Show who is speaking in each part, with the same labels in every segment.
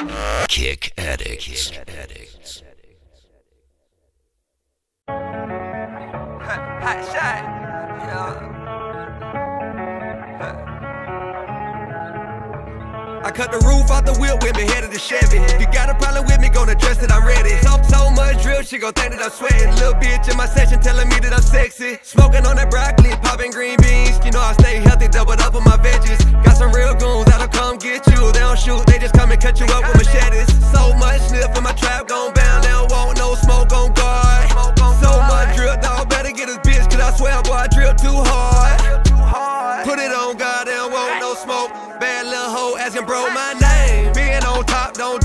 Speaker 1: KickAddiks.
Speaker 2: Hot shot. Yeah. I cut the roof off the whip with me, headed to Chevy. If you got a problem with me, gonna dress it, I'm ready. So, so much drip, she gon' think that I'm sweating. Little bitch in my session telling me that I'm sexy. Smoking on that broccoli, popping green beans. You know I stay healthy, doubled up on my veggies. Got some real goons you up with machetes. So much sniff in my trap, gon' bound. They don't want no smoke on guard. So much drip, dog better get his bitch, cause I swear, boy, I drip too hard. Put it on God, they don't want no smoke. Bad little hoe asking bro my name. Being on top, don't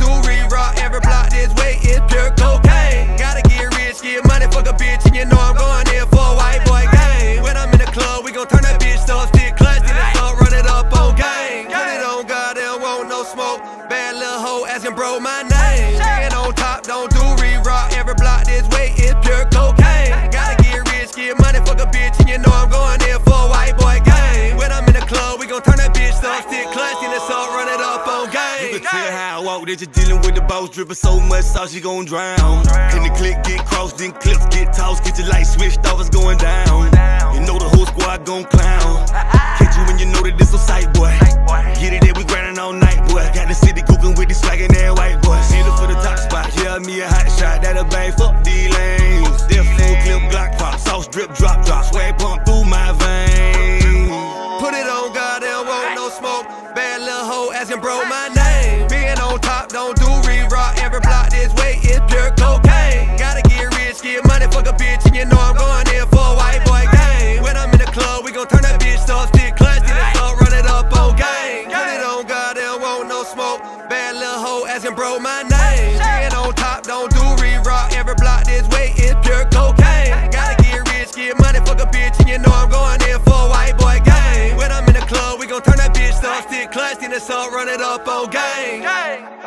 Speaker 2: asking bro my name. Being on top, don't do re-rock. Every block this way is pure cocaine. Gotta get rich, get money, fuck a bitch, and you know I'm going in for a white boy game. When I'm in the club, we gon' turn that bitch up, stick clutch, then it's up, run it up on gang.
Speaker 3: You can tell how I walk that you're dealing with the boss dripping so much sauce you gon' drown. Can the click get crossed, then clips get tossed, get your light switched off, it's going down. You know the whole squad gon' clown. A hot shot, that'll bang, fuck D lanes. They're full clip, Glock pop, sauce drip, drop, drop, swag pump through my veins.
Speaker 2: Put it on God, they don't no smoke. Bad little hoe asking bro my name. Being on top, don't hoe asking bro my name. Being on top, don't do re-rock. Every block this way is pure cocaine. Gotta get rich, get money, fuck a bitch, and you know I'm going in for a white boy game. When I'm in the club, we gon' turn that bitch up, stick clutch, then it's up, run it up on gang.